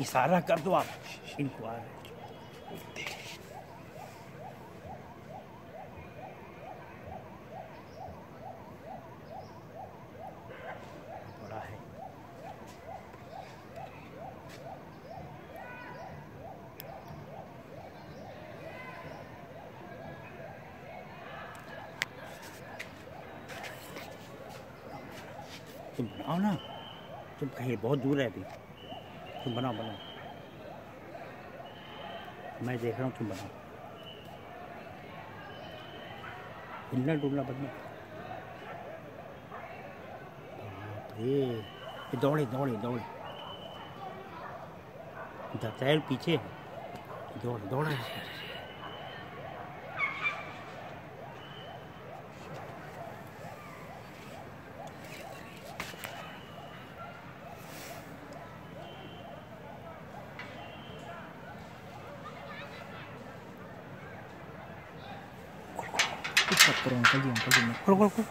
इशारा कर दो आप। इनको आ रहे तुम बनाओ ना। तुम कहीं बहुत दूर है अभी तुम बनाओ बनाओ। मैं देख रहा हूँ तुम बनाओ। हिलना डुलना बनना बाप दौड़े दौड़े दौड़े। दतैल पीछे दौड़, दौड़ा Тут подпором колен, колено. Круг, круг, круг.